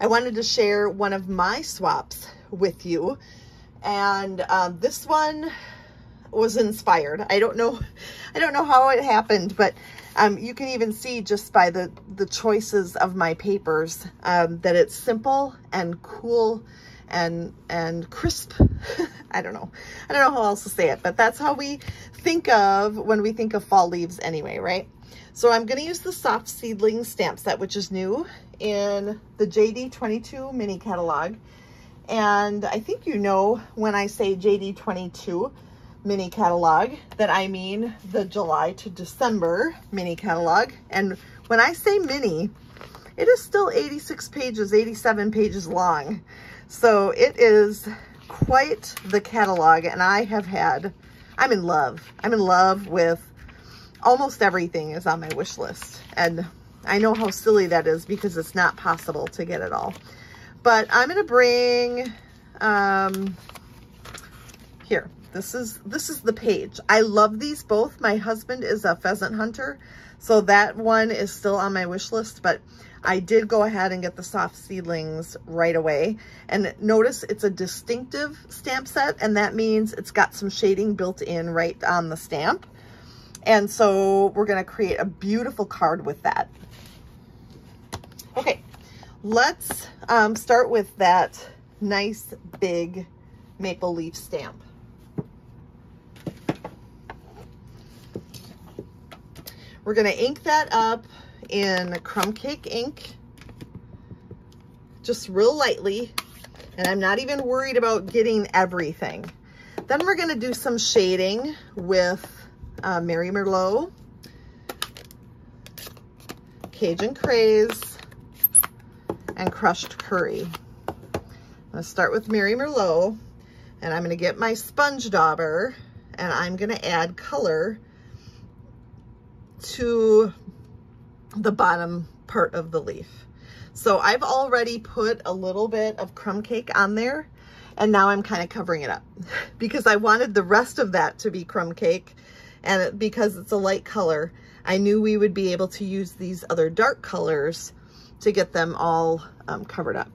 I wanted to share one of my swaps with you. And um, this one was inspired. I don't know, I don't know how it happened, but um, you can even see just by the, the choices of my papers um, that it's simple and cool and, and crisp. I don't know. I don't know how else to say it, but that's how we think of when we think of fall leaves anyway, right? So I'm going to use the soft seedling stamp set, which is new in the JD22 mini catalog. And I think you know when I say JD22, mini catalog that I mean the July to December mini catalog. And when I say mini, it is still 86 pages, 87 pages long. So it is quite the catalog and I have had, I'm in love. I'm in love with almost everything is on my wish list. And I know how silly that is because it's not possible to get it all. But I'm going to bring, um, here, this is, this is the page. I love these both. My husband is a pheasant hunter, so that one is still on my wish list, but I did go ahead and get the soft seedlings right away. And notice it's a Distinktive stamp set, and that means it's got some shading built in right on the stamp. And so we're gonna create a beautiful card with that. Okay, let's um, start with that nice big maple leaf stamp. We're going to ink that up in crumb cake ink, just real lightly. And I'm not even worried about getting everything. Then we're going to do some shading with uh, Merry Merlot, Cajun Craze, and Crushed Curry. I'm to start with Merry Merlot, and I'm going to get my sponge dauber, and I'm going to add color to the bottom part of the leaf. So I've already put a little bit of crumb cake on there and now I'm kind of covering it up because I wanted the rest of that to be crumb cake and because it's a light color, I knew we would be able to use these other dark colors to get them all um, covered up.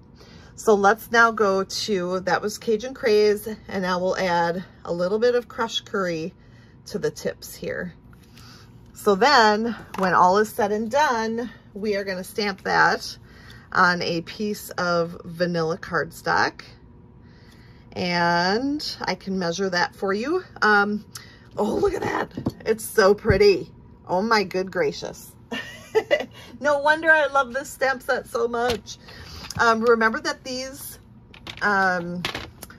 So let's now go to, that was Cajun Craze, and now we'll add a little bit of crushed curry to the tips here. So then when all is said and done, we are gonna stamp that on a piece of vanilla cardstock. And I can measure that for you. Um, oh, look at that. It's so pretty. Oh my good gracious. no wonder I love this stamp set so much. Um, remember that these um,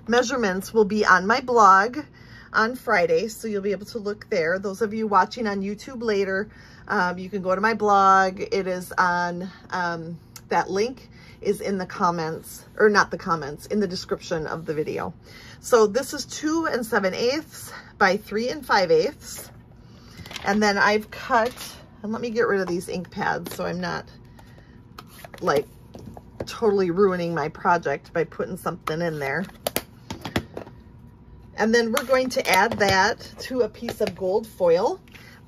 measurements will be on my blog on Friday, so you'll be able to look there. Those of you watching on YouTube later, um, you can go to my blog. It is on, um, that link is in the comments, or not the comments, in the description of the video. So this is two and seven eighths by three and five eighths. And then I've cut, and let me get rid of these ink pads so I'm not like totally ruining my project by putting something in there. And then we're going to add that to a piece of gold foil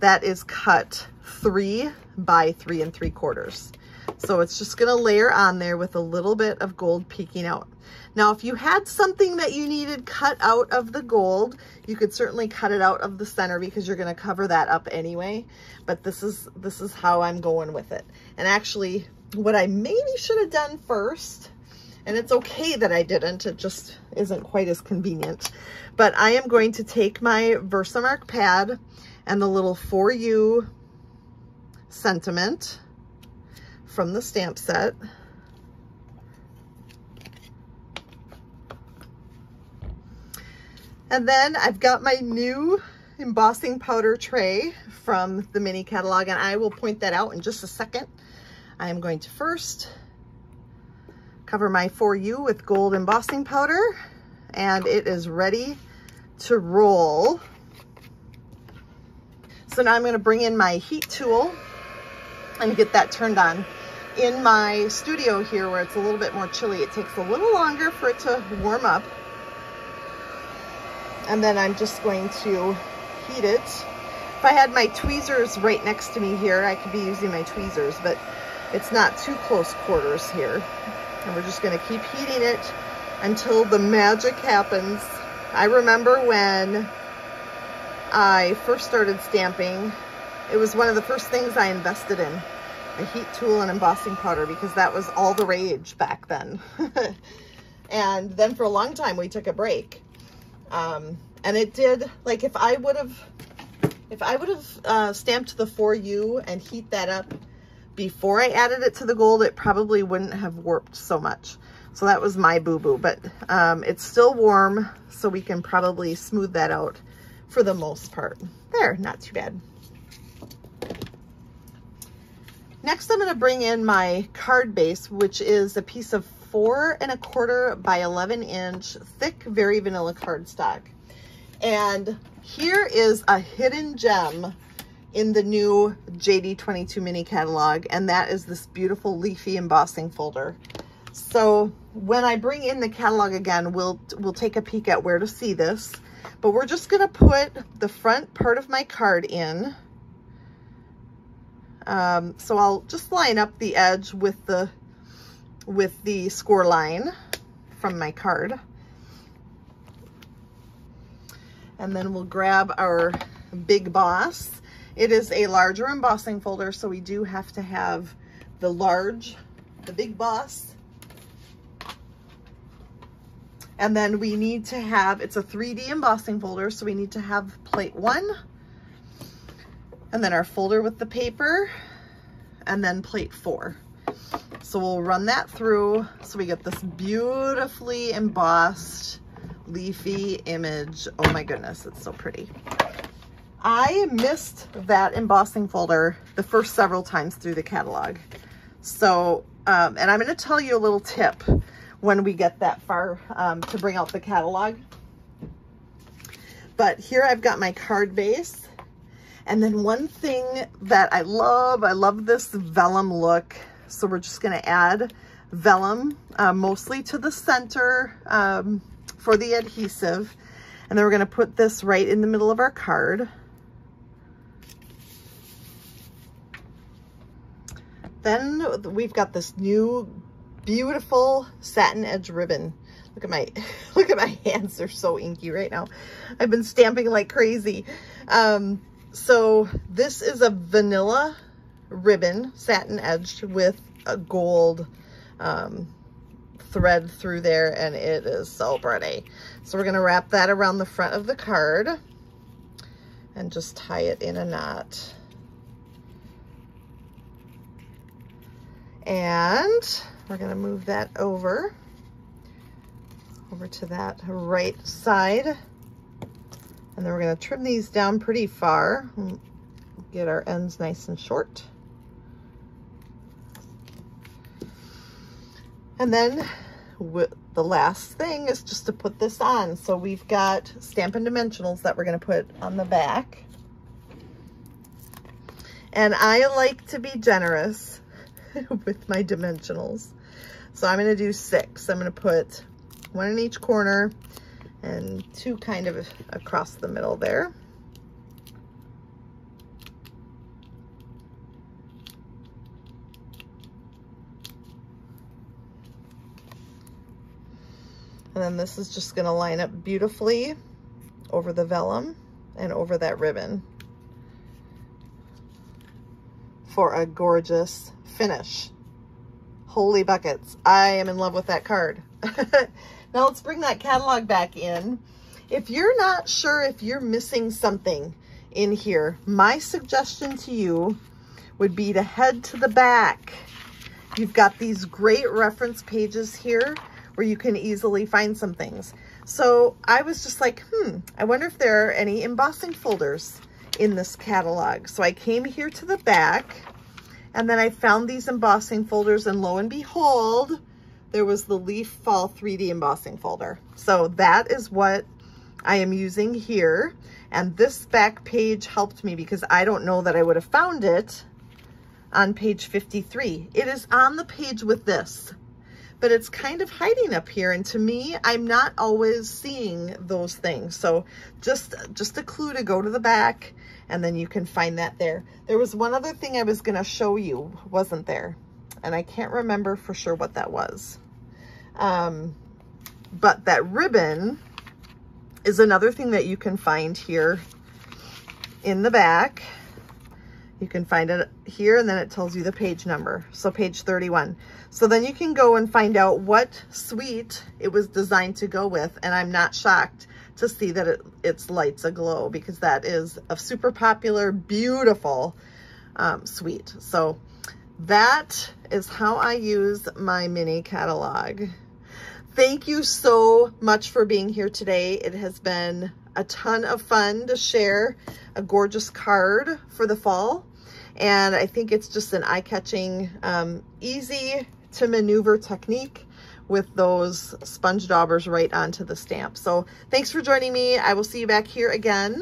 that is cut three by three and three quarters. So it's just gonna layer on there with a little bit of gold peeking out. Now, if you had something that you needed cut out of the gold, you could certainly cut it out of the center because you're gonna cover that up anyway. But this is, this is how I'm going with it. And actually, what I maybe should have done first and it's okay that I didn't. It just isn't quite as convenient. But I am going to take my Versamark pad and the little For You sentiment from the stamp set. And then I've got my new embossing powder tray from the mini catalog, and I will point that out in just a second. I'm going to first Cover my For You with gold embossing powder and it is ready to roll. So now I'm gonna bring in my heat tool and get that turned on. In my studio here where it's a little bit more chilly, it takes a little longer for it to warm up. And then I'm just going to heat it If I had my tweezers right next to me here, I could be using my tweezers, but it's not too close quarters here. And we're just gonna keep heating it until the magic happens. I remember when I first started stamping, it was one of the first things I invested in, a heat tool and embossing powder because that was all the rage back then. and then for a long time we took a break. Um, and it did, like if I would have, if I would have uh, stamped the 4U and heat that up before I added it to the gold, it probably wouldn't have warped so much. So that was my boo-boo, but um, it's still warm, so we can probably smooth that out for the most part. There, not too bad. Next, I'm gonna bring in my card base, which is a piece of four and a quarter by 11 inch thick, very vanilla cardstock. And here is a hidden gem in the new JD22 mini catalog, and that is this beautiful leafy embossing folder. So when I bring in the catalog again, we'll, we'll take a peek at where to see this, but we're just gonna put the front part of my card in. Um, so I'll just line up the edge with the, with the score line from my card. And then we'll grab our Big Boss. It is a larger embossing folder, so we do have to have the large, the Big Boss. And then we need to have, it's a 3D embossing folder, so we need to have plate one, and then our folder with the paper, and then plate four. So we'll run that through so we get this beautifully embossed leafy image. Oh my goodness, it's so pretty. I missed that embossing folder the first several times through the catalog. So, um, and I'm going to tell you a little tip when we get that far um, to bring out the catalog. But here I've got my card base. And then one thing that I love, I love this vellum look. So we're just going to add vellum uh, mostly to the center um, for the adhesive. And then we're going to put this right in the middle of our card. Then we've got this new beautiful satin edge ribbon. Look at my, look at my hands. They're so inky right now. I've been stamping like crazy. Um, so this is a vanilla ribbon, satin edged with a gold um, thread through there and it is so pretty. So we're going to wrap that around the front of the card and just tie it in a knot. And we're gonna move that over, over to that right side. And then we're gonna trim these down pretty far, get our ends nice and short. And then the last thing is just to put this on. So we've got Stampin' Dimensionals that we're gonna put on the back. And I like to be generous with my dimensionals. So I'm gonna do six. I'm gonna put one in each corner and two kind of across the middle there. And then this is just gonna line up beautifully over the vellum and over that ribbon for a gorgeous finish. Holy buckets. I am in love with that card. now let's bring that catalog back in. If you're not sure if you're missing something in here, my suggestion to you would be to head to the back. You've got these great reference pages here where you can easily find some things. So I was just like, hmm, I wonder if there are any embossing folders in this catalog. So I came here to the back and then I found these embossing folders and lo and behold, there was the Leaf Fall 3D embossing folder. So that is what I am using here. And this back page helped me because I don't know that I would have found it on page 53. It is on the page with this, but it's kind of hiding up here. And to me, I'm not always seeing those things. So just, just a clue to go to the back and then you can find that there. There was one other thing I was gonna show you, wasn't there? And I can't remember for sure what that was. Um, but that ribbon is another thing that you can find here in the back. You can find it here and then it tells you the page number. So page 31. So then you can go and find out what suite it was designed to go with. And I'm not shocked to see that it, it's lights aglow because that is a super popular, beautiful um, suite. So that is how I use my mini catalog. Thank you so much for being here today. It has been a ton of fun to share a gorgeous card for the fall. And I think it's just an eye-catching, um, easy to maneuver technique with those sponge daubers right onto the stamp. So thanks for joining me. I will see you back here again.